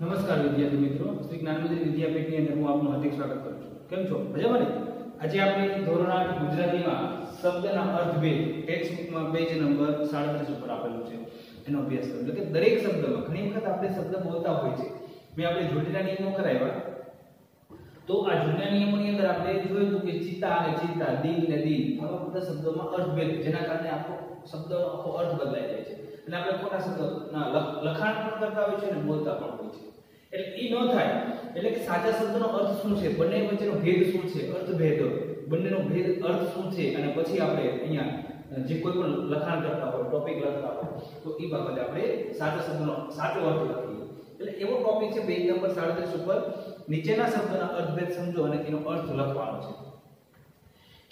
નમસ્કાર વિદ્યાર્થી મિત્રો. શ્રી જ્ઞાનમંદિર વિદ્યાપીઠની અંદર હું આપનું હાર્દિક સ્વાગત કરું છું. કેમ છો? મજામાં ને? આજે આપણે ધોરણ આઠ ગુજરાતીમાં શબ્દના અર્થભેદ ટેક્સ્ટ બુકમાં પેજ નંબર સાડત્રીસ ઉપર આપેલું છે. એનો અભ્યાસ કરો કે દરેક શબ્દમાં ઘણી વખત આપણે શબ્દ બોલતા હોય છે. મેં આપણે જોડેલા નિયમો કરાવ્યા. તો આ જૂના નિયમોની અંદર આપણે જોયું કે ચિત્તા અને ચિંતા દિન ને દિન આવા બધા શબ્દોમાં અર્થભેદ. જેના કારણે આખો શબ્દનો આખો અર્થ બદલાઈ જાય છે. અને આપણે ખોટા શબ્દ લખાણ પણ કરતા હોય છે અને બોલતા પણ એટલે એ ન થાય. એટલે કે સાચા શબ્દનો અર્થ શું છે? બંને વચ્ચેનો ભેદ શું છે? અર્થભેદ. બંનેનો ભેદ અર્થ શું છે? અને પછી આપણે અહીંયા જે કોઈ પણ લખાણ કરતા હોય ટોપિક લખતા હોય, તો એ બાબતે આપણે સાચા શબ્દનો, સાચો અર્થ લખીએ. એટલે એવો ટોપિક છે પેજ નંબર 37 ઉપર, નીચેના શબ્દના અર્થભેદ સમજો અને એનો અર્થ લખવાનો છે.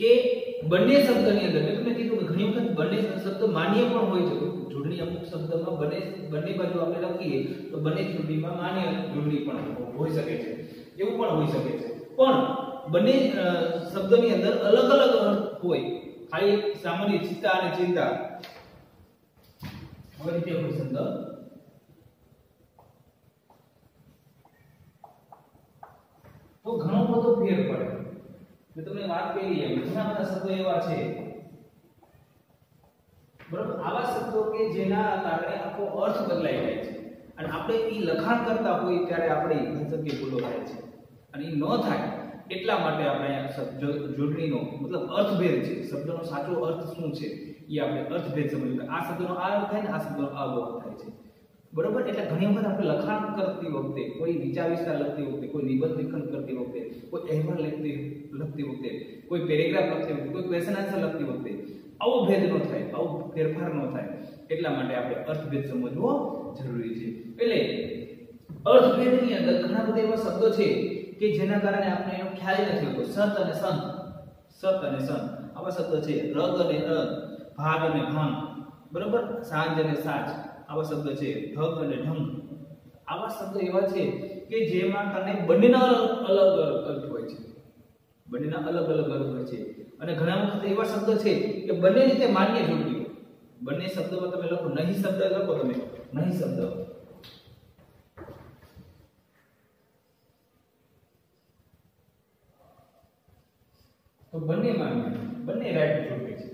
કે બંને શબ્દની અંદર, મેં તમને કીધું કે ઘણી વખત બંને શબ્દ માન્ય પણ હોય છે. જોડણી અમુક શબ્દમાં બને, બંને બાજુ આપણે લખીએ, તો બંને જોડણીમાં માન્ય જોડણી પણ હોઈ શકે છે. એવું પણ હોઈ શકે છે. પણ બંને શબ્દની અંદર અલગ અલગ અર્થ હોય. ખાલી સામાન્ય ચિંતા અને ચિંતા. હવે રીતે કોઈ શબ્દ. તો ઘણો બધો ફેર પડે. મેં તમને વાત કરી એમ. ઘણા બધા શબ્દો એવા છે. બરોબર? આવા શબ્દો કે જેના કારણે આખો અર્થ બદલાઈ જાય છે. અને આપણે એ લખાણ કરતા હોય ત્યારે આપણે ભાષાકીય ભૂલો થાય છે. અને એ ન થાય એટલા માટે આપણે અહીંયા જોડણીનો મતલબ અર્થભેદ છે. શબ્દનો સાચો અર્થ શું છે? એ આપણે અર્થભેદ સમજવું આ શબ્દનો આ અર્થ થાય ને આ શબ્દનો આ અર્થ થાય છે. બરોબર? એટલે ઘણી વખત આપણે લખાણ કરતી વખતે, કોઈ વિચાર વિસ્તાર લખતી વખતે, કોઈ નિબંધ લેખન કરતી વખતે, કોઈ અહેવાલ લખતી લખતી વખતે, કોઈ પેરેગ્રાફ લખતી વખતે, કોઈ ક્વેશ્ચન આન્સર લખતી વખતે આવો ભેદ ન થાય, આવો ફેરફાર ન થાય. એટલા માટે આપણે અર્થભેદ સમજવો જરૂરી છે. એટલે અર્થભેદની અંદર ઘણા બધા એવા શબ્દો છે કે જેના કારણે આપણે એનો ખ્યાલ નથી હોતો. સત અને સંત, સત અને સંત. આવા શબ્દો છે, રગ અને રગ, ભાગ અને ભાંગ. બરોબર? સાંજ અને સાજ. આવા શબ્દ છે, ઢગ અને ઢંગ. આવા શબ્દો એવા છે કે જેમાં કારણે બંનેના અલગ અલગ અર્થ હોય છે. બંનેના અલગ અલગ અર્થ હોય છે. અને ઘણા વખત એવા શબ્દ છે કે બંને રીતે માન્ય જોડણીઓ. બંને શબ્દોમાં તમે લખો, નહીં શબ્દ લખો તમે. નહીં શબ્દ. તો બંને માન્ય, બંને રાઈટ જોડણી છે.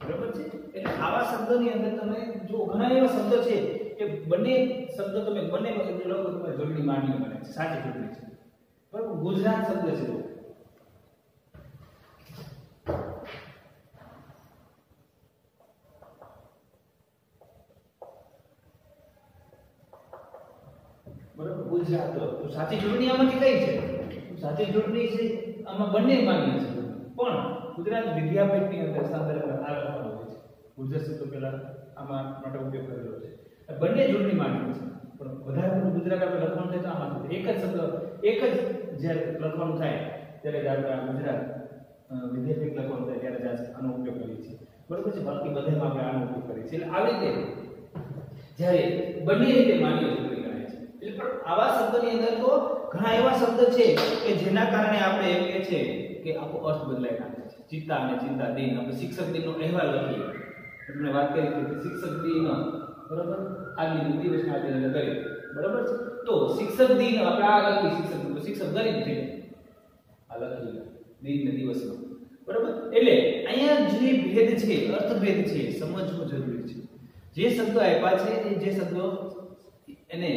બરાબર છે? એટલે આવા શબ્દની અંદર તમે જો ઘણા એવા શબ્દ છે કે બંને શબ્દ તમે બંને લખો તમે જોડણી માન્ય બને છે, સાચી જોડણી છે. બરાબર, ગુજરાત શબ્દ છે જો. બરાબર ગુજરાત. સાચી ચૂંટણી આમાંથી કઈ છે? સાચી ચૂંટણી છે, આમાં બંને માન્ય છે. પણ ગુજરાત વિદ્યાપીઠની અંદર સંદર્ભ હોય છે. ગુજરાત શબ્દ પહેલા આમાં માટે ઉપયોગ કરેલો છે. બંને ચૂંટણી માન્ય છે. પણ વધારે પડતું ગુજરાત આપણે લખવાનું થાય તો આમાં એક જ શબ્દ, એક જ જ્યારે લખવાનું થાય, ત્યારે આપણે ગુજરાત વિદ્યાપીઠ લખવાનું થાય, ત્યારે આનો ઉપયોગ કરીએ છીએ. બરોબર છે? બાકી બધામાં આપણે આનો ઉપયોગ કરીએ છીએ. એટલે આવી રીતે જ્યારે બંને રીતે માન્ય જોડણી છે એટલે આવા શબ્દની અંદર તો ઘણા એવા શબ્દ છે કે જેના કારણે આપણે એમ કહે છે કે આખો અર્થ બદલાઈ નાખે છે. ચિંતા અને ચિંતા દિન આપણે શિક્ષક દિનનો અહેવાલ લખીએ. તમને વાત કરી કે શિક્ષક દિન બરાબર? આજની દિવસના આજે એને કરી બરાબર છે? તો શિક્ષક દિન આપણે આ લખી શિક્ષક. દિન શિક્ષક ગરીબ થઈ આ લખી દિન ને દિવસનો. બરાબર? એટલે અહીંયા જે ભેદ છે, અર્થભેદ છે, સમજવું જરૂરી છે. જે શબ્દો આપ્યા છે, એ જે શબ્દો એને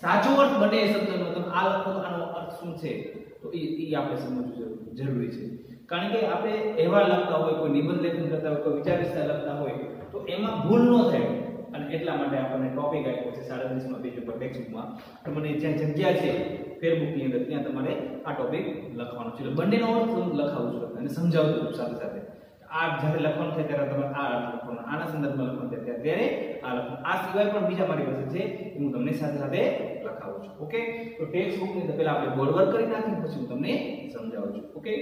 સાચો અર્થ બને શબ્દનો તમે આ લખો તો આનો અર્થ શું છે? તો એ એ આપણે સમજવું જરૂરી છે. કારણ કે આપણે અહેવાલ લખતા હોય, કોઈ નિબંધ લેખન કરતા હોય, કોઈ વિચાર વિસ્તાર લખતા હોય, તો એમાં ભૂલ ન થાય. અને એટલા માટે આપણને ટોપિક આપ્યો છે સાડત્રીસમાં પેજ ઉપર ટેક્સ્ટબુકમાં તો મને જ્યાં જગ્યા છે, ફેરબુકની અંદર, ત્યાં તમારે આ ટોપિક લખવાનો છે. બંનેનો અર્થ હું લખાવું છું અને સમજાવું છું સાથે સાથે. આ જ્યારે લખવાનું થાય, ત્યારે તમારે આ અર્થ લખવાનો. આના સંદર્ભમાં લખવાનું થાય, ત્યારે આ લખવાનું આ સિવાય પણ બીજા મારી પાસે છે, એ હું તમને સાથે સાથે લખાવું છું ઓકે તો ટેક્સ્ટ બુકની અંદર પહેલા આપણે બોર્ડ વર્ક કરી નાખીએ પછી હું તમને સમજાવું છું okay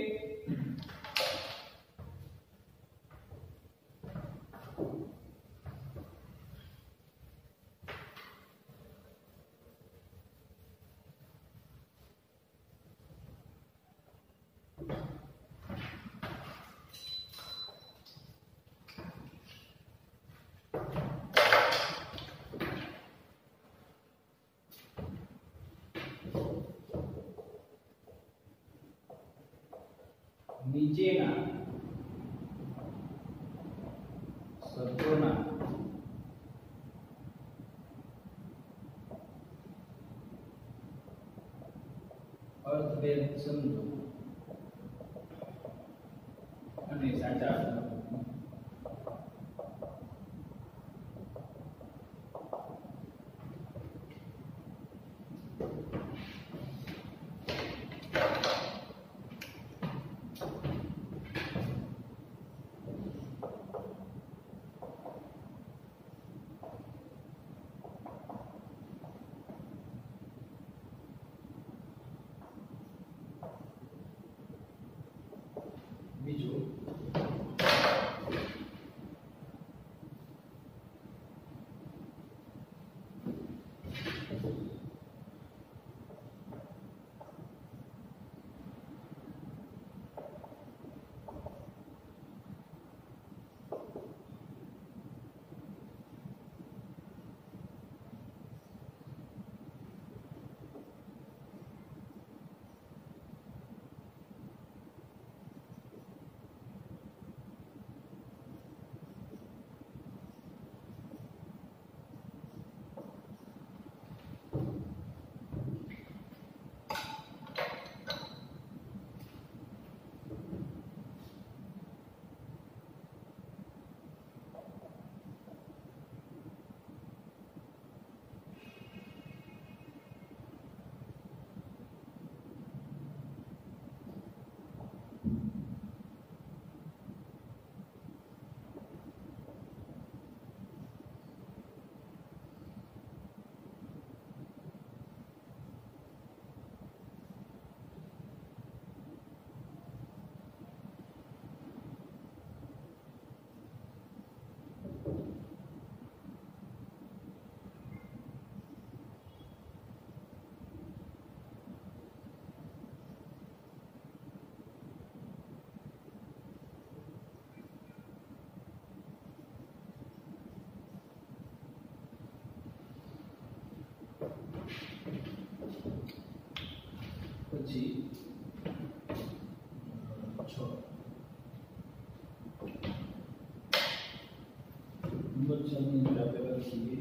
something that I've ever seen.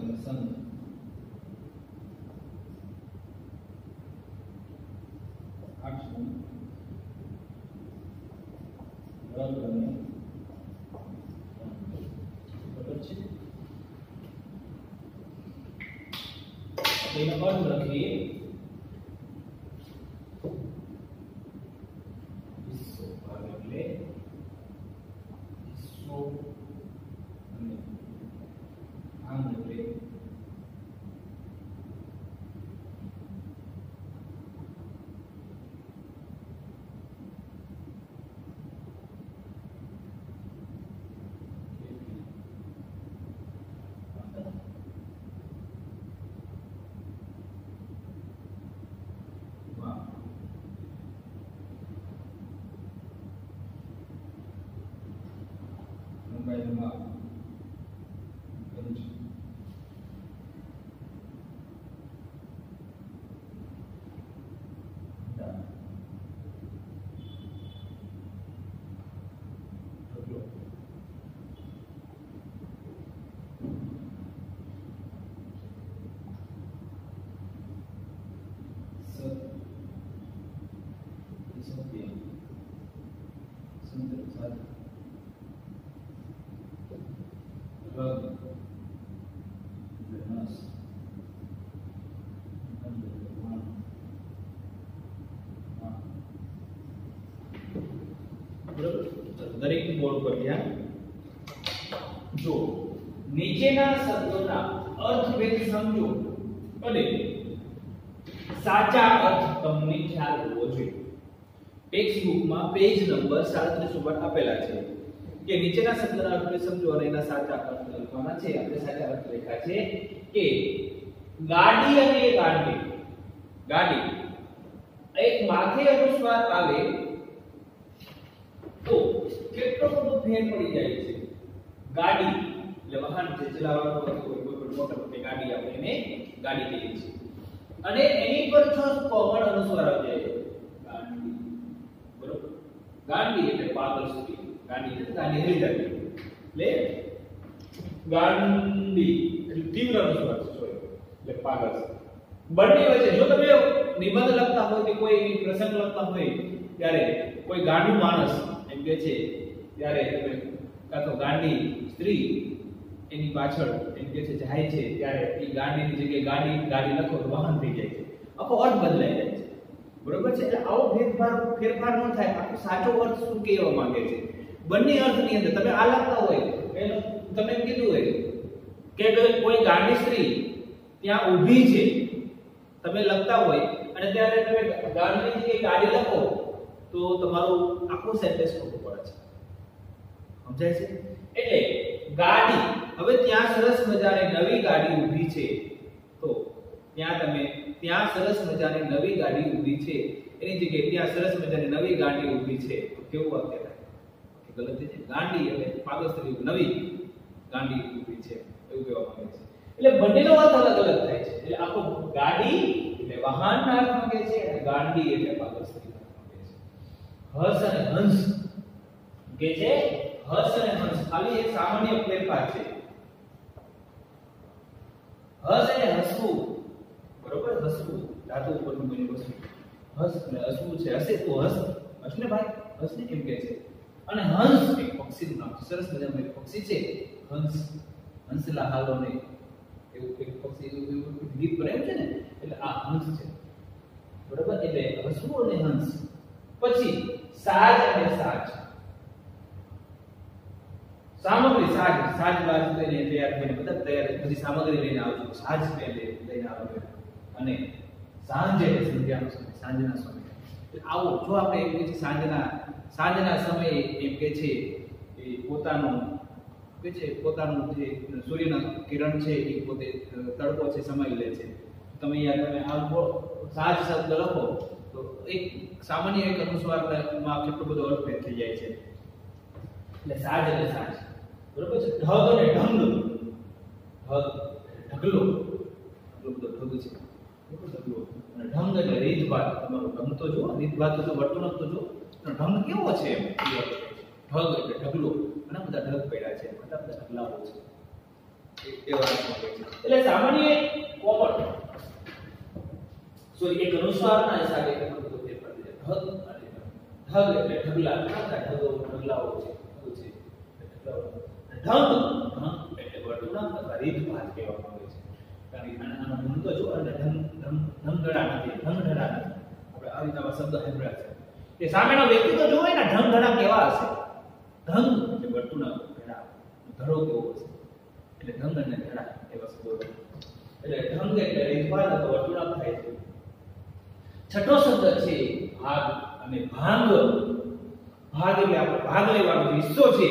concern. Action. Drug running. दिन भर रखिए બોર્ડ પર ધ્યાન. જો નીચેના શબ્દોના અર્થભેદ સમજો. અને સાચા અર્થ તમને ખ્યાલ હોવો જોઈએ. ટેક્સ્ટ પેજ નંબર 37 ઉપર આપેલા છે. કે નીચેના શબ્દના અર્થને સમજો અને એના સાચા અર્થ લખવાના છે. આપણે સાચા અર્થ લખ્યા છે કે ગાડી અને ગાડી. ગાડી. પડી જાય છે. ગાડી, એટલે વાહન જે ચલાવવાનું હોય કોઈ કોઈ મોટર મોટી ગાડી આપણે એને ગાડી કહીએ છીએ. અને એની પર જો કોમન અનુસ્વાર આવી જાય ગાડી બરોબર? ગાડી એટલે પાગલ સુધી ગાડી એટલે ગાડી હરી જાય એટલે ગાંડી એટલે તીવ્ર અનુસ્વાર છે એટલે પાગલ બંને વચ્ચે જો તમે નિબંધ લખતા હોય કે કોઈ પ્રસંગ લખતા હોય, ત્યારે કોઈ ગાંડું માણસ એમ કે છે ત્યારે તમે કાં તો ગાંડી સ્ત્રી એની પાછળ એમ કે છે, જાય છે, ત્યારે એ ગાડીની જગ્યાએ ગાડી ગાડી લખો વાહન થઈ જાય છે. આખો અર્થ બદલાઈ જાય છે. બરોબર છે? એટલે આવો ફેરફાર ફેરફાર ન થાય. આખો સાચો અર્થ શું કહેવા માંગે છે? બંને અર્થની અંદર તમે આ લખતા હોય. એનો તમે એમ કીધું હોય કે કોઈ ગાંડી સ્ત્રી ત્યાં ઊભી છે, તમે લખતા હોય અને ત્યારે તમે ગાડીની જગ્યાએ ગાડી લખો, તો તમારું આખું સેન્ટેન્સ ખોટું પડે છે. સમજાય છે? એટલે ગાડી, હવે ત્યાં સરસ મજાની નવી ગાડી ઊભી છે. તો ત્યાં તમે, ત્યાં સરસ મજાની નવી ગાડી ઊભી છે. એની જગ્યાએ ત્યાં સરસ મજાની નવી ગાડી ઊભી છે. તો કેવું વાક્ય થાય ગલત છે ગાંડી એટલે પાગસ્ત્રી નવી ગાંડી ઊભી છે. એવું કહેવા માંગે છે. એટલે બંનેનો અર્થ અલગ અલગ થાય છે. એટલે આખો ગાડી એટલે વાહનના અર્થમાં કહે છે અને ગાંડી એટલે પાગસ્ત્રી છે. હર્ષ અને હંસ કે છે? હર્ષ અને હંસ ખાલી એક સામાન્ય ફેરફાર છે. હર્ષ એટલે હસવું, બરોબર? હસવું, ધાતુ ઉપરનું બની વસ્તુ. હસ એટલે હસવું છે. હસે તો હસ હસ ને ભાઈ હસ ને એમ કહે છે? અને હંસ એક પક્ષીનું નામ. સરસ મજાનું એક પક્ષી છે. હંસ. હંસલા હાલો ને એવું એક પક્ષી, એવું ગીત બનાવ્યું છે ને? એટલે આ હંસ છે. બરોબર? એટલે હસવું અને હંસ. પછી સાજ અને સાજ. સામગ્રી, સાજ સાજ બાજ લઈને તૈયાર થઈને બધા તૈયાર બધી સામગ્રી લઈને આવજો સાજ પહેલે લઈને આવજો અને સાંજે સંધ્યાનો સમય, સાંજના સમય. આવો, જો આપણે એમ કે સાંજના સાંજના સમયે એમ કે છે, એ પોતાનું કે છે, પોતાનું જે સૂર્યના કિરણ છે, એ પોતે તડકો છે સમય લે છે. તમે યાર તમે આવો સાજ શબ્દ લખો, તો એક સામાન્ય એક અનુસ્વારમાં કેટલો બધો અર્થ થઈ જાય છે. એટલે સાજ અને સાજ. બરોબર છે? ઢગ અને ઢંગ. ઢગ ઢગલો. ઢગલો બધો ઢગ છે. ઢગલો. અને ઢંગ એટલે રીતભાત. તમારો ઢંગ તો જો રીતભાત તો વર્તણૂક તો જો ઢંગ કેવો છે. ઢગ એટલે ઢગલો. ઘણા બધા ઢગ પડ્યા છે, ઘણા બધા ઢગલાઓ છે. એટલે સામાન્ય કોમન સોરી એક અનુસ્વારના હિસાબે બધો ઢગ અને ઢગ. એટલે ઢગલા. ઘણા બધા ઢગો, ઢગલાઓ છે. ઢગ છે. ઢંગ ઢંગ એટલે વર્તણૂક અથવા રીતભાત કહેવામાં આવે છે કારણ કે આના- ઢંગ તો જો અને ઢંગ ઢંગ ઢંગધડા નથી ઢંગધડા નથી આપણે આ રીતના શબ્દ સાંભળ્યા છે કે સામેનો વ્યક્તિ તો જોવે ને ઢંગધડા કેવા હશે ઢંગ એટલે વર્તણૂક ધડા ધડો કેવો હશે એટલે ઢંગ અને ધડા એ વસ્તુ. એટલે ઢંગ એટલે રીતભાત અથવા વર્તણૂક થાય છે છઠ્ઠો શબ્દ છે ભાગ અને ભાંગ ભાગ એટલે આપણે ભાગ લેવાનો હિસ્સો છે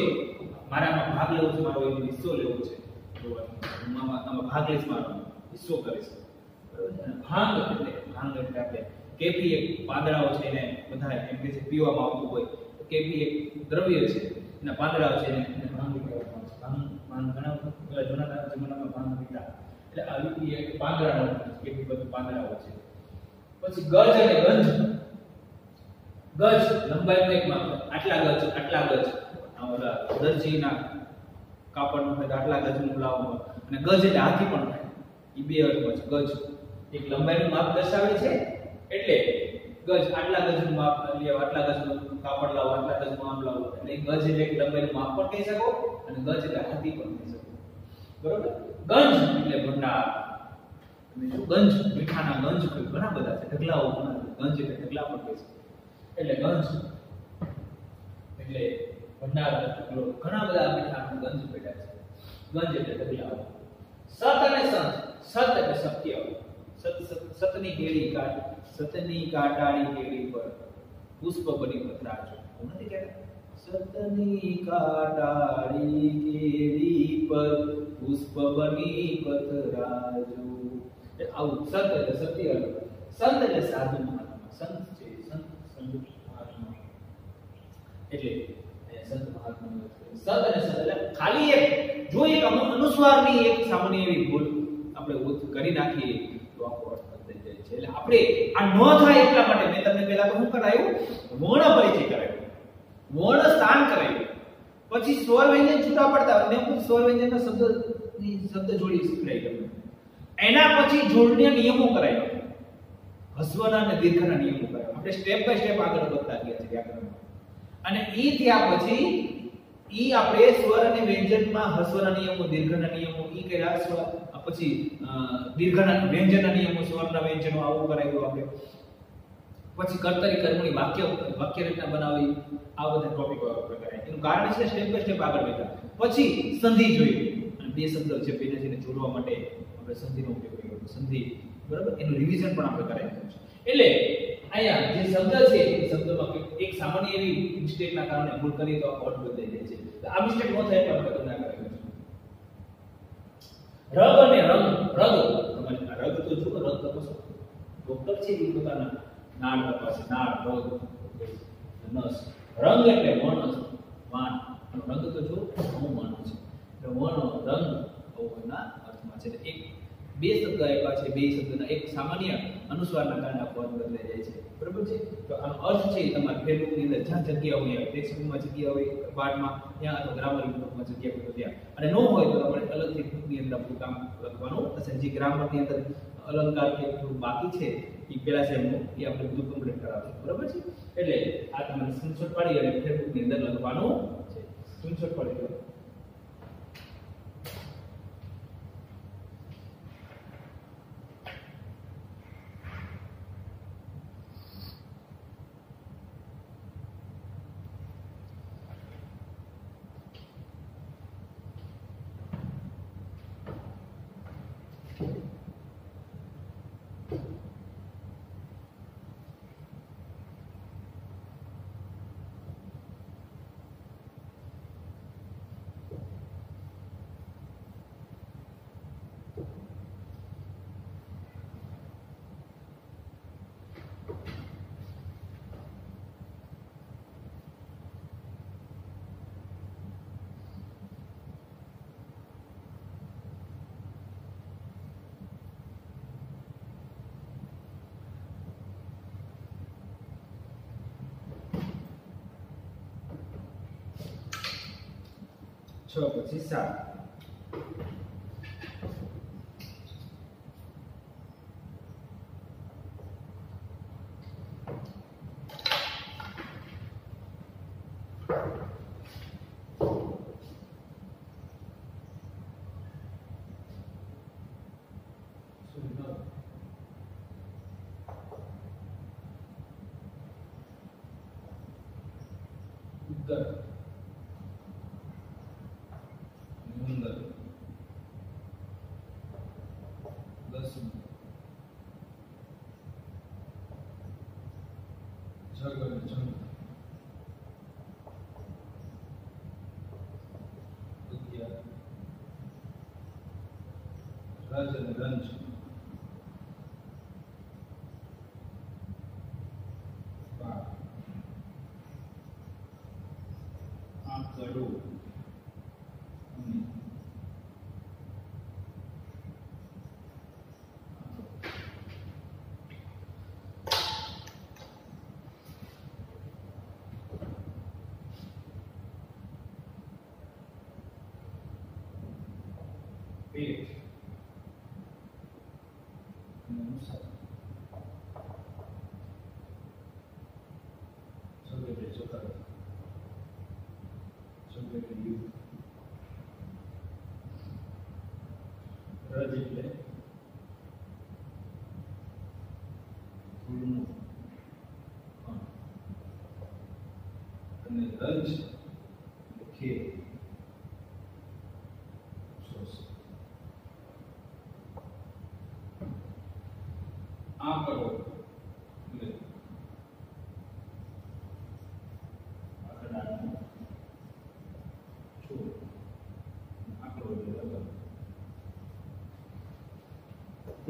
મારામાં ભાગ લેવો છે, મારો એનો હિસ્સો લેવો છે. તો હું આમાં ભાગ લઈશ, મારો હિસ્સો કરીશ? ભાંગ એટલે ભાંગ એટલે આપણે કેફી એક પાંદડાઓ છે, એને બધા એમ કે છે, પીવામાં આવતું હોય. કેફી એક દ્રવ્ય છે, એના પાંદડાઓ છે, એને ભાંગ કહેવામાં આવે છે. ભાંગ ભાંગ ઘણા જૂના જમાનામાં ભાંગ પીતા. એટલે આવી એક પાંદડાનો કેફી બધું પાંદડાઓ છે. પછી ગજ અને ગંજ ગજ લંબાઈ એક માપ આટલા ગજ આટલા ગજ. ઓલા દરજીના કાપડનું હોય તો આટલા ગજનું લાવવું અને ગજ એટલે હાથી પણ થાય એ બે અર્થમાં છે. ગજ. એક લંબાઈનું માપ દર્શાવે છે, એટલે ગજ આટલા ગજનું માપ લેવા આટલા ગજનું કાપડ લાવો, આટલા ગજનું આમ લાવો. એટલે ગજ એટલે એક લંબાઈનું માપ પણ કહી શકો અને ગજ એટલે હાથી પણ કહી શકો. બરોબર? ગંજ એટલે ભંડાર. ગંજ, મીઠાના ગંજ કોઈ ઘણા બધા છે, ઢગલાઓ ઘણા ગંજ એટલે ઢગલા પણ કહી શકો એટલે ગંજ એટલે ભંડાર ઢગલો ઘણા બધા મીઠાના ગંજ પેટા છે. ગંજ એટલે ડગલા સત અને સંત. સત એટલે સત્ય. સત સત, સતની કેળી કાટ સતની કાટાળી કેળી પર પુષ્પ બની પથરાજો નથી કહેતા? સતની કાટાળી કેળી પર પુષ્પ બની પથરાજો આવું સત એટલે સત્ય સંત એટલે સાધુ મહાત્મા. સંત છે સંત સંત, મહાત્મા. એટલે એટલે ખાલી એક. જો એક અનુસ્વારની એક સામાન્ય એવી ભૂલ આપણે કરી નાખીએ, તો આખો અર્થ બદલાઈ જાય છે. એટલે આપણે આ ન થાય એટલા માટે મેં તમને પહેલા તો શું કરાયું? વર્ણ પરિચય કરાયું. વર્ણ સ્થાન કરાયું. પછી સ્વર વ્યંજન છૂટા પડતા મેં હું સ્વર વ્યંજનના શબ્દની શબ્દ જોડી શીખડાઈ ગયો. એના પછી જોડણીય નિયમો કરાયા. હસવાના અને દીર્ઘના નિયમો કરાયા. આપણે સ્ટેપ બાય સ્ટેપ આગળ વધતા ગયા છે વ્યાકરણમાં. અને ઈ થયા પછી ઈ આપણે સ્વર અને વ્યંજનમાં હસ્વના નિયમો, દીર્ઘના નિયમો ઈ કર્યા. સ્વર પછી દીર્ઘના, વ્યંજનના નિયમો, સ્વરના વ્યંજનો આવું કરાવ્યું આપણે. પછી કર્તરી કર્મણી વાક્ય વાક્ય રચના બનાવી. આ બધા ટોપિકો આપણે કર્યા. એનું કારણ છે સ્ટેપ બાય સ્ટેપ આગળ વધ્યા પછી સંધિ જોઈ અને બે શબ્દ છે બેને જોડવા માટે આપણે સંધિનો ઉપયોગ કર્યો સંધિ, બરાબર? એનું રિવિઝન પણ આપણે કરાવ્યું છે. એટલે અહીંયા જે શબ્દ છે, એ શબ્દમાં એક સામાન્ય એવી મિસ્ટેકના કારણે ભૂલ કરી તો આ વર્ડ બદલાઈ જાય છે. આ મિસ્ટેક ન થાય પણ તમને આ રગ અને રંગ, રગ. તમારે રગ તો જો રગ તપાસો ડોક્ટર છે એ પોતાના નાળ તપાસે નાળ, રગ, નસ. રંગ એટલે વર્ણ અને રંગ તો જો હું માનું છે. એટલે વર્ણ, રંગ એના અર્થમાં છે. એક બે શબ્દ આપ્યા છે, બે શબ્દના એક સામાન્ય અનુસ્વારના કારણે આ પદ બદલાઈ જાય છે. બરાબર છે? તો આનો અર્થ છે તમારે ફેસબુકની અંદર જ્યાં જગ્યા હોય ટેક્સ્ટબુકમાં જગ્યા હોય પાઠમાં ત્યાં અથવા ગ્રામર બુકમાં જગ્યા હોય ત્યાં. અને ન હોય તો તમારે અલગથી બુકની અંદર આપણું કામ લખવાનું હશે. જે ગ્રામરની અંદર અલંકાર કે થોડું બાકી છે, એ પેલા સેમનું એ આપણે બધું કમ્પ્લીટ કરાવશું. બરાબર છે? એટલે આ તમારે સ્ક્રીનશોટ પાડી અને ફેસબુકની અંદર લખવાનું છે. સ્ક્રીનશોટ પાડી લો છ પછી સાત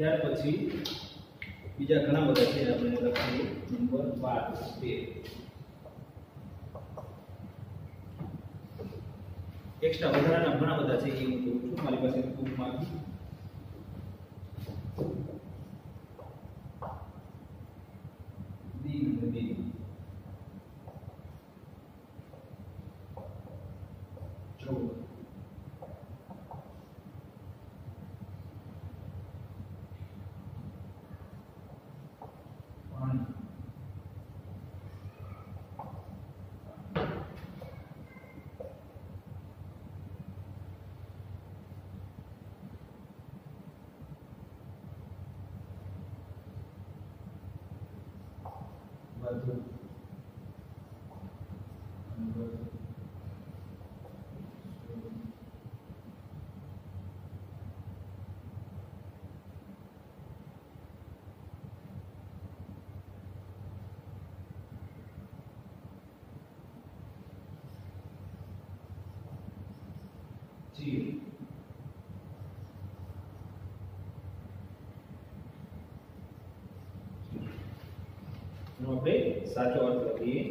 ત્યાર પછી બીજા ઘણા બધા છે આપણે લખીએ. નંબર બાર તેર એક્સ્ટ્રા વધારાના ઘણા બધા છે એ હું કહું છું. મારી પાસે બુકમાં દીન અને દીન ચૌદ પાણી વધુ અને વધુ જીવ એનો આપણે સાચો અર્થ લખીએ.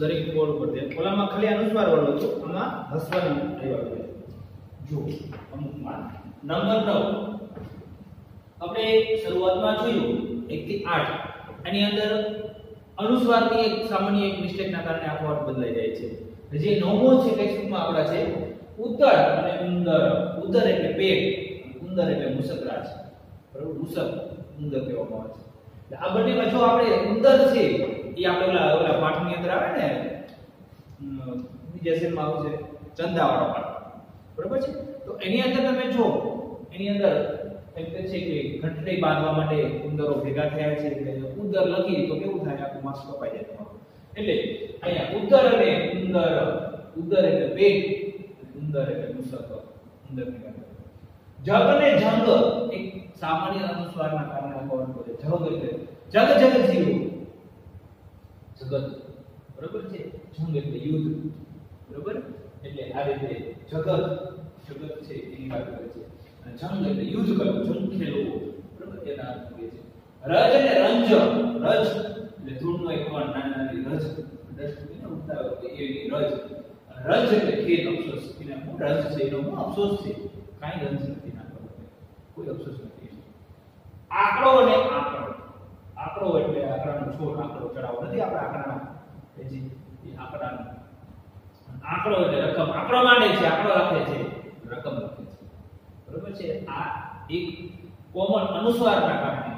દરેક બોર્ડ ઉપર દે. ઓલામાં ખાલી અનુસ્વાર વાળો હતો. આમાં હસવાનું છે જો અમુકમાં નંબર 9 આપણે શરૂઆતમાં જોયું 1 થી 8 એની અંદર અનુસ્વારની એક સામાન્ય એક મિસ્ટેકના કારણે અર્થ બદલાઈ જાય છે. જે નવમો છે ટેક્સ્ટબુકમાં આપણા છે, ઉત્તર અને ઉંદર. ઉત્તર એટલે પેટ, ઉંદર એટલે મુસકરાજ બરાબર? મુસક, ઉંદર કહેવામાં આવે છે. આ બંનેમાં જો આપણે ઉંદર છે એ આપણે ઓલા ઓલા પાઠની અંદર આવે ને બીજા સેલમાં આવે છે, ચંદાવાળો પાઠ. બરાબર છે? તો એની અંદર તમે જો, એની અંદર એમ કહે છે કે ઘંટડી બાંધવા માટે ઉંદરો ભેગા થયા છે ઉંદર લખી તો કેવું થાય? આખું કપાઈ જાય એટલે અહીંયા ઉંદર અને ઉંદર ઉંદર એટલે પેટ ઉંદર એટલે મુસક ઉંદર ભેગા એક સામાન્ય અનુસ્વારના કારણે અર્થ બદલે. જગ એટલે જગ જગ જીવો જગત. બરોબર છે? જંગ એટલે યુદ્ધ. બરોબર? એટલે આ રીતે જગત જગત છે એની વાત કરે છે. અને જંગ એટલે યુદ્ધ કરવું જંગ ખેલવું. બરોબર? એના અર્થ કહે છે. રજ એટલે રંજ. રજ એટલે ધૂળનો એક કણ નાની નાની રજ એને ઉડતા એવી એની રજ. રજ એટલે ખેલ, અફસોસ. એને હું રજ છે? એનો હું અફસોસ છે? કાંઈ રંજ નથી ના કોઈ અફસોસ નથી. આંકડો અને આંકડો. આંકડો એટલે આંકડાનો છોડ, આંકડો ચડાવો. નથી આપણે આંકડાના? એ જે આંકડાનો. આંકડો એટલે રકમ. આંકડો માંડે છે, આંકડો રાખે છે. રકમ લખે છે. બરોબર છે? આ એક કોમન અનુસ્વારના કારણે,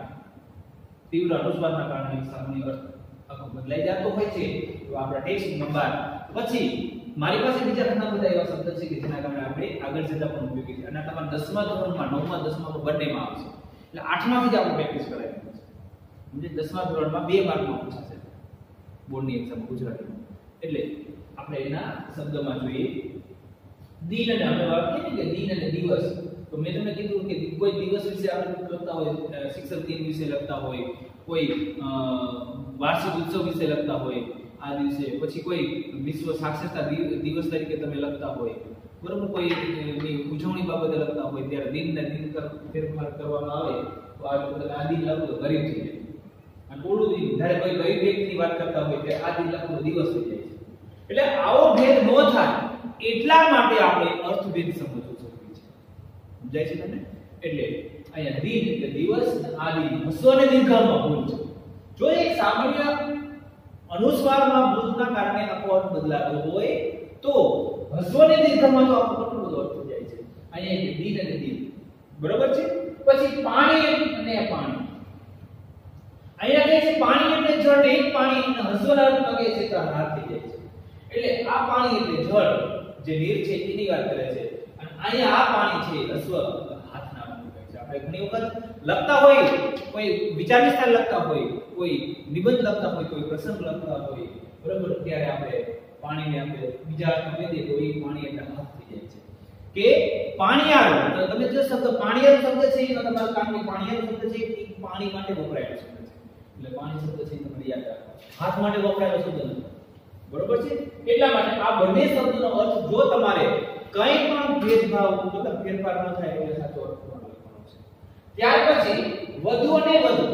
તીવ્ર અનુસ્વારના કારણે સામની અર્થ બદલાઈ જતો હોય છે. તો આપણા ટેક્સ્ટ નંબર, પછી મારી પાસે બીજા ઘણા બધા એવા શબ્દ છે કે જેના કારણે આપણે આગળ જતા પણ ઉપયોગી છે. અને તમારા દસમા ધોરણમાં, નવમા દસમા બંનેમાં આવશે. એટલે આઠમાથી જ આપણે પ્રેક્ટિસ કરાવી. સમજે? દસમા ધોરણમાં બે માર્કમાં પૂછાશે. બોર્ડની એક્ઝામ ગુજરાતીમાં. એટલે આપણે એના શબ્દમાં જોઈએ. દિન અને આપણે વાત કરીએ કે દિન અને દિવસ? તો મેં તમને કીધું કે કોઈ દિવસ વિશે આપણે લખતા હોય શિક્ષક દિન વિશે લખતા હોય, કોઈ વાર્ષિક ઉત્સવ વિશે લખતા હોય, આ દિવસે. પછી કોઈ વિશ્વ સાક્ષરતા દિવસ તરીકે તમે લખતા હોય. બરોબર? કોઈ ઉજવણી બાબતે લખતા હોય. ત્યારે દિન ને દિન ફેરફાર કરવામાં આવે. તો આ આ દિન તો ગરીબ થઈ ઓલું દિન જ્યારે કોઈ ગઈ વ્યક્તિની વાત કરતા હોય કે આ દિન લખો દિવસ થઈ જાય છે. એટલે આવો ભેદ ન થાય, એટલા માટે આપણે અર્થભેદ સમજવો જરૂરી છે. સમજાય છે તમને? એટલે અહીંયા દિન એટલે દિવસ આ દિન હસ્વ અને દીર્ઘામાં ભૂલ છે. જો એક સામાન્ય અનુસ્વારમાં ભૂલના કારણે આખો અર્થ બદલાતો હોય, તો હસ્વ અને દીર્ઘામાં તો આપણો કેટલો બધો અર્થ થઈ જાય છે. અહીંયા દિન અને દિન. બરોબર છે? પછી પાણી અને પાણી. અહીંયા કહે છે, પાણી એટલે જળ એક પાણી રૂપમાં કહે છે તો હાથ થઈ જાય છે. એટલે આ પાણી એટલે જળ જે નીર છે, એની વાત કરે છે. અને અહીંયા આ પાણી છે હસ્વ હાથના આપણે ઘણી વખત લખતા હોય, કોઈ વિચાર વિસ્તાર લખતા હોય, કોઈ નિબંધ લખતા હોય, કોઈ પ્રસંગ લખતા હોય, બરોબર? ત્યારે આપણે પાણીને આપણે બીજા કહી દઈએ તો એ પાણી એટલે હાથ થઈ જાય છે. કે પાણીયાર તો તમે જે શબ્દ પાણીયાર શબ્દ છે એ તમારા કામની પાણીયાર શબ્દ છે, એ પાણી માટે વપરાયેલો છે. એટલે પાણી શબ્દ છે તમારે યાદ રાખો હાથ માટે વપરાયેલો શબ્દ નથી. બરોબર છે? એટલા માટે આ બંને શબ્દનો અર્થ જો તમારે કંઈ પણ ભેદભાવ, મતલબ ફેરફાર ન થાય એટલે સાચો અર્થ લખવાનો છે. ત્યાર પછી વધુ અને વધુ.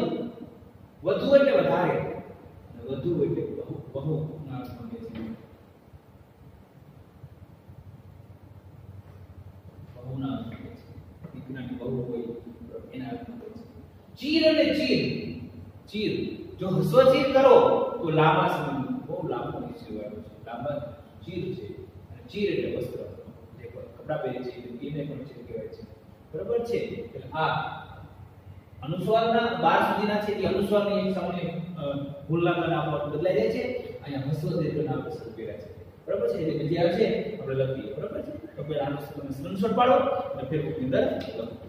વધુ એટલે વધારે. વધુ એટલે બહુ બહુ એના ચીર અને ચીર. ચીર જો હસ્વ ચીર કરો, તો લાંબા સમય બહુ લાંબો વિષય વાળો છે. લાંબા ચીર છે. અને ચીર એટલે વસ્ત્ર. જે કપડા પહેરે છે એને પણ ચીર કહેવાય છે. બરાબર છે? એટલે આ અનુસ્વારના બાર સુધીના છે, એ અનુસ્વારની એક સામાન્ય ભૂલના નામ બદલાઈ જાય છે. અહીંયા હસ્વ દીર્ઘના આપણે શરૂ કર્યા છે. બરાબર છે? એટલે જે આવે છે, આપણે લખીએ. બરાબર છે? તો પહેલા આનો તમે સ્ક્રીનશોટ પાડો અને ફેર બુકની અંદર લખો.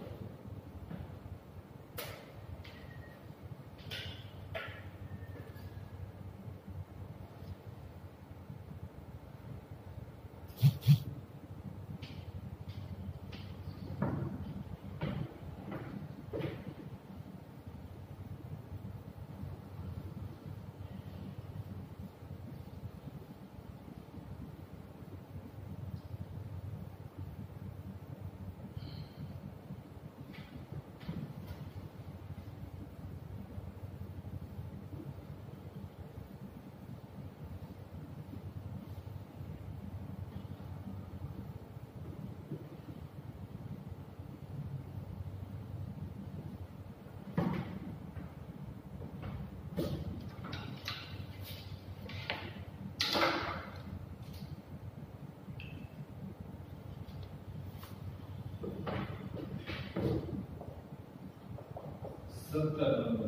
Santana.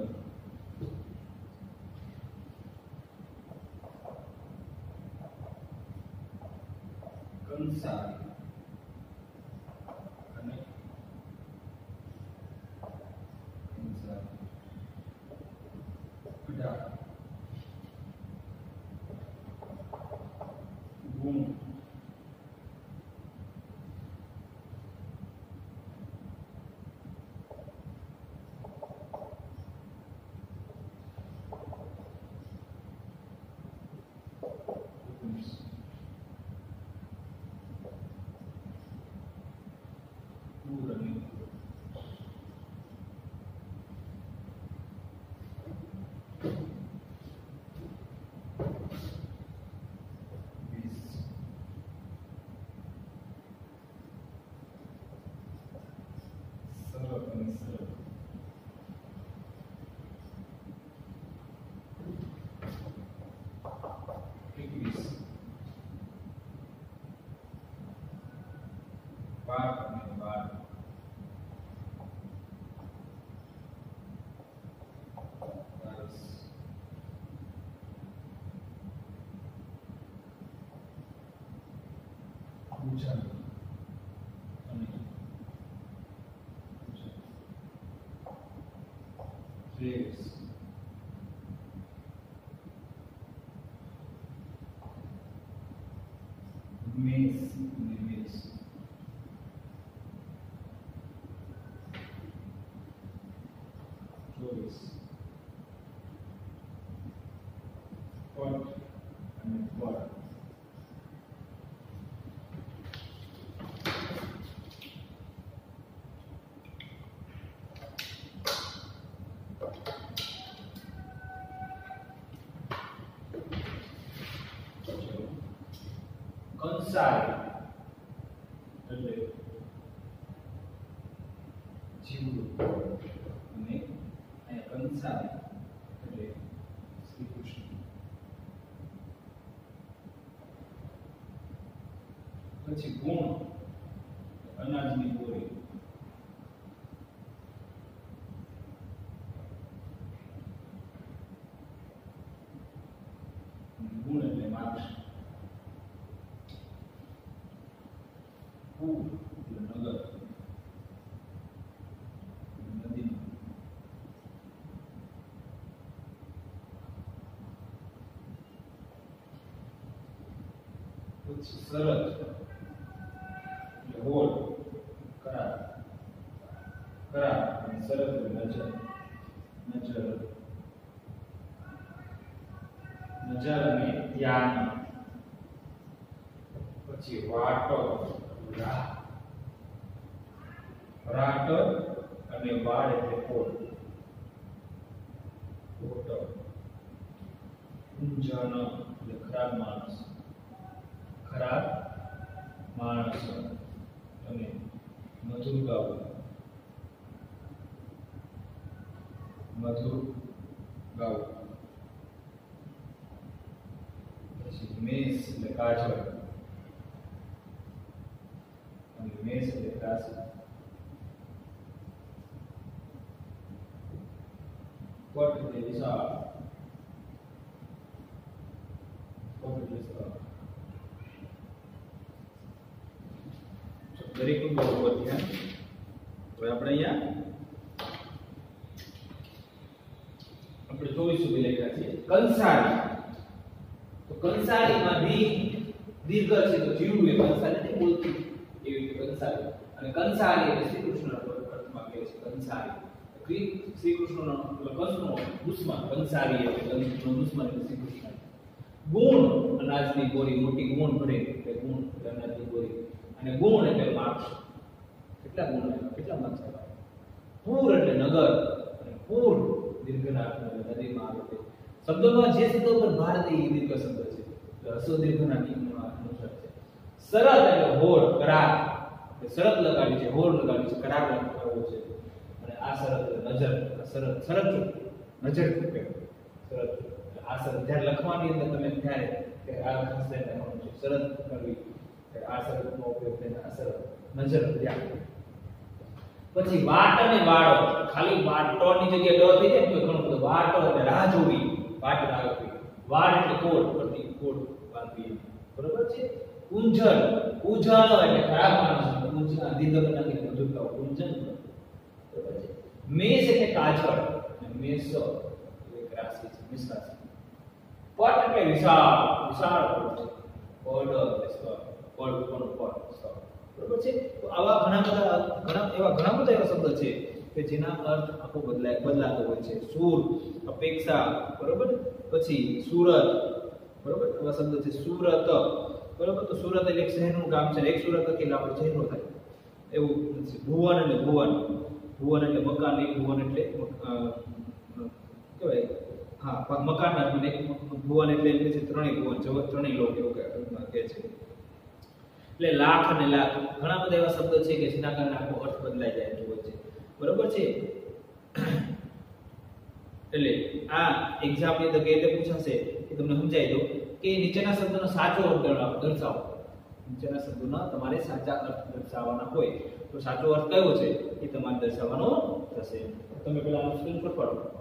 બાર અને બાર બાવીસ ગુજરાત અને ગુજરાત ત્રેવીસ મેષ અને મેષ ચોવીસ પટ અને પર કંસાઈ એટલે જીવડું અને અહીંયા કંસાઈ એટલે શ્રી કૃષ્ણ પછી ગુણ અનાજની બોરી ગુણ એટલે માર્ક્સ કુ એટલે નગર નદી પછી સરસ એટલે હોલ કરાર કરાર અને સરસ એટલે નજર નજર નજર અને ધ્યાન પછી વાટ રાહ રાટ અને વાડ એટલે કોટ કોટ ઊંઝાણ એટલે ખરાબ માણસ ખરાબ માણસ અને મધુર ગાવું મધુર ગાવું પછી મેષ એટલે કાજળ. અને મેષ એટલે રાશિ. પટ એટલે વિશાળ. પટ એટલે સ્થળ દરેક આપણે અહીંયા આપણે જોઈશું બે લેખા છે કંસારી તો કંસારીમાં દી દીર્ઘ છે તો જીવડું એ કંસારી નથી બોલતી. એવી રીતે અને કંસારી એટલે શ્રી કૃષ્ણ અર્થમાં કહે છે કંસારી શ્રી કૃષ્ણનો કંસનો દુશ્મન કંસારી એટલે કંસનો શ્રી કૃષ્ણ ગુણ, અનાજની બોરી મોટી ગુણ ભરે, એટલે ગુણ અનાજની બોરી અને ગુણ એટલે માર્ક્સ કેટલા ગુણ કેટલા માર્ક્સ પૂર એટલે નગર. અને પૂર દીર્ઘના નદીમાં આવે છે. શબ્દોમાં જે શબ્દો પર ભાર દે એ દીર્ઘ શબ્દ છે. રસો દીર્ઘના છે શરત એટલે હોળ કરાર શરત લગાડી છે, હોળ લગાડી છે કરાર કરવો છે. અને આ શરત નજર. શરત શરત નજર શરત આ શરત. જ્યારે લખવાની અંદર તમે ત્યારે કે આ ખાસ લઈને લખવાનું છે, શરત કરવી. આ શરતનો ઉપયોગ થઈને આ શરત. નજર ધ્યાન. પછી વાટ અને વાળો ખાલી વાટોની જગ્યાએ ડ થઈ જાય તો ઘણું બધું વાટો એટલે રાહ જોવી. વાટ રાહ જોવી વાટ એટલે કોટ પરથી કોટ બાંધવી બરોબર છે? ઉંજણ ઉજાળો એટલે ખરાબ માણસ ઉંજણ દીધો નાખી બધું કહો. બરોબર છે મેષ એટલે કાજળ મેષ એક રાશિ છે મેષ રાશિ પટ એટલે વિશાળ વિશાળ પટ છે. પડ એટલે સ્તર. પડ પણ પડ સ્તર. બરોબર છે તો આવા ઘણા બધા, ઘણા એવા ઘણા બધા એવા શબ્દ છે કે જેના અર્થ આખો બદલાય, બદલાતો હોય છે. સૂર, અપેક્ષા, બરોબર? પછી સુરત, બરોબર? એવા શબ્દ છે. સુરત બરોબર તો સુરત એટલે એક શહેરનું ગામ છે એક સુરત એટલે આપણે શહેરો થાય. એવું છે. ભુવન એટલે ભુવન. ભુવન એટલે મકાન, એક ભુવન એટલે કહેવાય. હા મકાનના એક ભુવન એટલે એટલે છે ત્રણેય ભુવન જગત ત્રણેય લોક એવું કહે છે. એટલે લાખ અને લાખ. ઘણા બધા એવા શબ્દ છે કે જેના કારણે આખો અર્થ બદલાઈ જાય એટલું હોય છે. બરોબર છે? એટલે આ એક્ઝામની ની કે એટલે પૂછાશે? કે તમને સમજાઈ દો કે નીચેના શબ્દનો સાચો અર્થ દર્શાવો. નીચેના શબ્દોના તમારે સાચા અર્થ દર્શાવવાના હોય. તો સાચો અર્થ કયો છે? એ તમારે દર્શાવવાનો થશે. તમે પેલા સ્ક્રીન પર પાડો.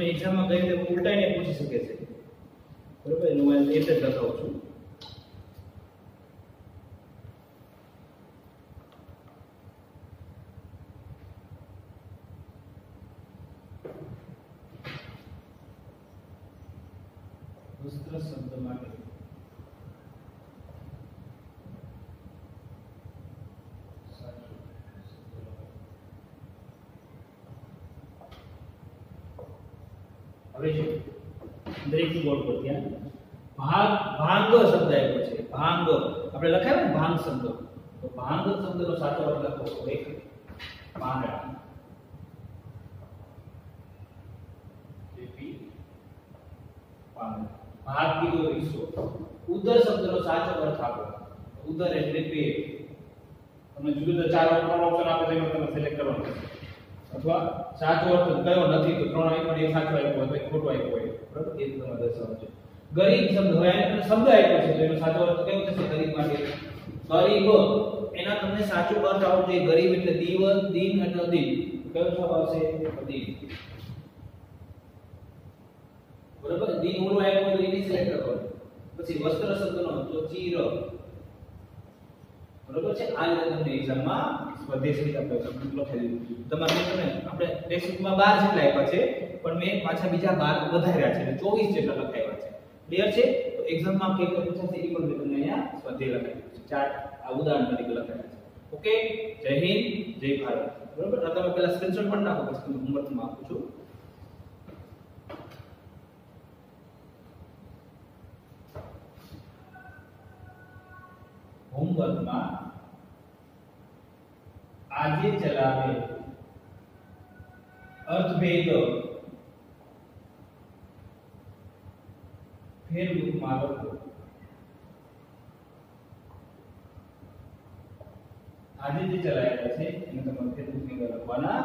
તમને એક્ઝામમાં કઈ રીતે ઉલટાઈને પૂછી શકે છે. બરોબર? એનું હું એટલે જ લખાવું છું વસ્ત્ર શબ્દ માટે સાચું શબ્દ હવે જો દરેક બોર્ડ પર ધ્યાન ભાગ ભાંગ શબ્દ આપ્યો છે ભાંગ આપણે લખાય ને ભાંગ શબ્દ તો ભાંગ શબ્દનો સાચો અર્થ લખો એક પાંદડા જેપી પાંદડા ભાગ કીધો હિસ્સો ઉદર શબ્દનો સાચો અર્થ આપો પેટ તમને જુદા જુદા ચાર ત્રણ ઓપ્શન આપે છે તમે સિલેક્ટ કરવાનું. અથવા સાચો અર્થ કયો નથી તો ત્રણ આપ્યો એ સાચો આપ્યો હોય તો ખોટો આપ્યો હોય. બરાબર? એ તમારે દર્શાવવાનું છે. ગરીબ શબ્દ હોય અને શબ્દ આપ્યો છે, તો એનો સાચો અર્થ કેવો થશે ગરીબ માટે? ગરીબ એના તમને સાચો અર્થ આવવો જોઈએ. ગરીબ એટલે દીવ દીન એટલે અદીન કયો જવાબ આવશે? અદીન બરાબર? દીન ઓલું આપ્યું તો એની સિલેક્ટ કરવાનું પછી વસ્ત્ર શબ્દનો તો ચીર. બરોબર છે? આ રીતે તમને એક્ઝામમાં સ્વદેશી આપણે લખાઈ દીધું તમારે મિત્રોને આપણે ટેક્સ્ટબુકમાં 12 જેટલા આપ્યા છે, પણ મેં પાછા બીજા 12 વધાર્યા છે, એટલે 24 જેટલા લખાવ્યા છે. ક્લિયર છે? તો એક્ઝામમાં કે પૂછાશે એ પણ તમને અહીંયા સ્વાધ્યાય લખાવ્યું છે. ચાર આ ઉદાહરણ તરીકે લખાવ્યા છે. ઓકે જય હિન્દ, જય ભારત. બરોબર? તમે પહેલા સ્ક્રીનશોટ પણ નાખો, પછી હું હોમવર્કમાં આપું છું. હોમવર્કમાં આજે ચલાવે અર્થભેદ ફેરબુકમાં લખો આજે જે ચલાવેલા છે એને તમારે ફેરબુકની અંદર લખવાના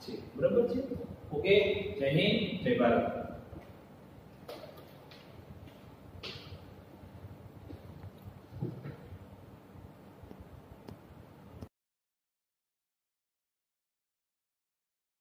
છે. બરાબર છે? ઓકે. જય હિન્દ, જય ભારત.